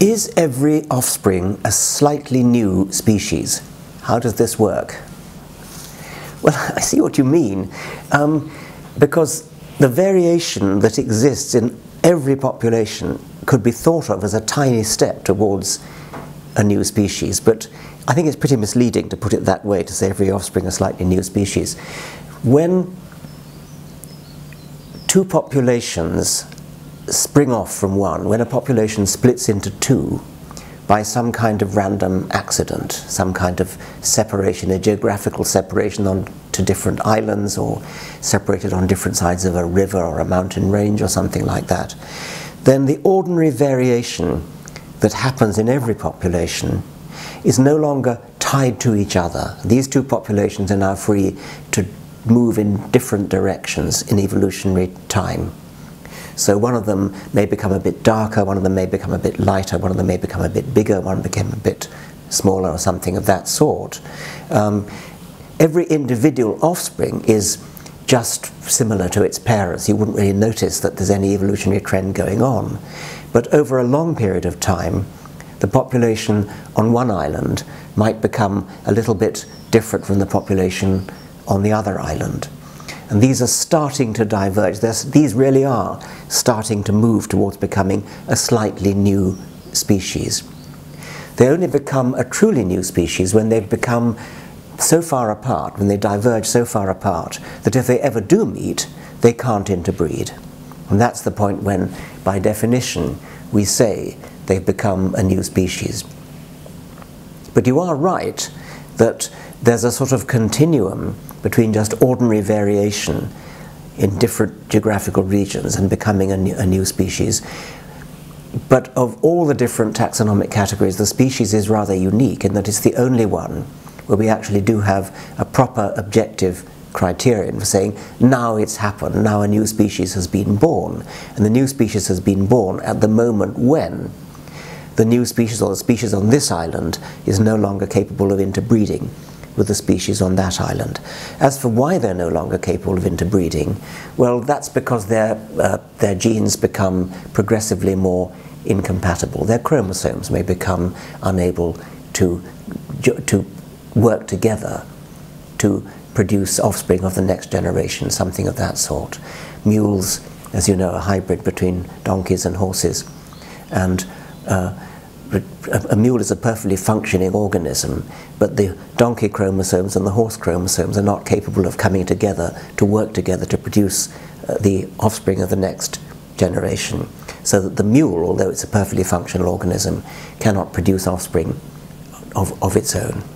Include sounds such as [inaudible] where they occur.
Is every offspring a slightly new species? How does this work? Well, [laughs] I see what you mean. Um, because the variation that exists in every population could be thought of as a tiny step towards a new species. But I think it's pretty misleading to put it that way, to say every offspring a slightly new species. When two populations spring off from one, when a population splits into two by some kind of random accident, some kind of separation, a geographical separation on to different islands or separated on different sides of a river or a mountain range or something like that, then the ordinary variation that happens in every population is no longer tied to each other. These two populations are now free to move in different directions in evolutionary time. So one of them may become a bit darker, one of them may become a bit lighter, one of them may become a bit bigger, one became a bit smaller or something of that sort. Um, every individual offspring is just similar to its parents. You wouldn't really notice that there's any evolutionary trend going on. But over a long period of time, the population on one island might become a little bit different from the population on the other island. And these are starting to diverge. These really are starting to move towards becoming a slightly new species. They only become a truly new species when they've become so far apart, when they diverge so far apart, that if they ever do meet, they can't interbreed. And that's the point when, by definition, we say they've become a new species. But you are right that there's a sort of continuum between just ordinary variation in different geographical regions and becoming a new, a new species. But of all the different taxonomic categories, the species is rather unique in that it's the only one where we actually do have a proper objective criterion for saying now it's happened, now a new species has been born. And the new species has been born at the moment when the new species or the species on this island is no longer capable of interbreeding with the species on that island. As for why they're no longer capable of interbreeding, well, that's because their, uh, their genes become progressively more incompatible. Their chromosomes may become unable to, to work together to produce offspring of the next generation, something of that sort. Mules, as you know, are a hybrid between donkeys and horses. And uh, a mule is a perfectly functioning organism, but the donkey chromosomes and the horse chromosomes are not capable of coming together to work together to produce uh, the offspring of the next generation. So that the mule, although it's a perfectly functional organism, cannot produce offspring of, of its own.